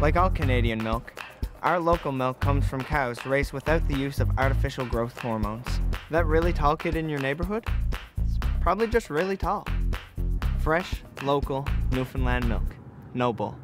Like all Canadian milk, our local milk comes from cows raised without the use of artificial growth hormones. That really tall kid in your neighborhood? It's probably just really tall. Fresh, local, Newfoundland milk. Noble.